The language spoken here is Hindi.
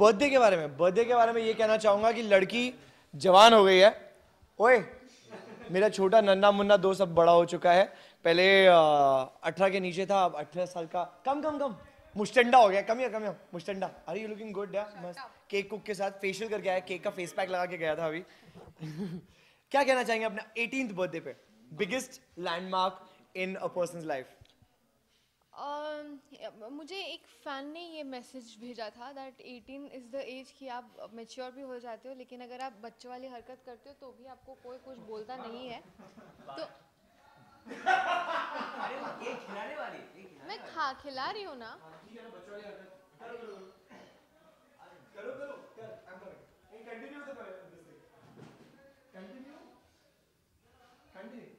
बर्थडे के बारे में बर्थडे के बारे में ये कहना चाहूँगा कि लड़की जवान हो गई है। ओए मेरा छोटा नन्ना मुन्ना दो सब बड़ा हो चुका है। पहले अठारह के नीचे था अब अठारह साल का। कम कम कम। मुस्टंडा हो गया कम या कम या मुस्टंडा। आर यू लुकिंग गुड या मस्त। केक कुक के साथ फेशियल करके आया केक का फेस पैक लगा के गया था अभी। क्या कहना चाहेंगे अपना 18th बर्थडे पे? Biggest landmark in a person's life Um, मुझे एक फ़ैन ने ये मैसेज भेजा था दैट 18 इज़ द एज कि आप मेच्योर भी हो जाते हो लेकिन अगर आप बच्चों वाली हरकत करते हो तो भी आपको कोई कुछ बोलता नहीं है। तो मैं खा खिला रही हूँ ना। कंटिन्यू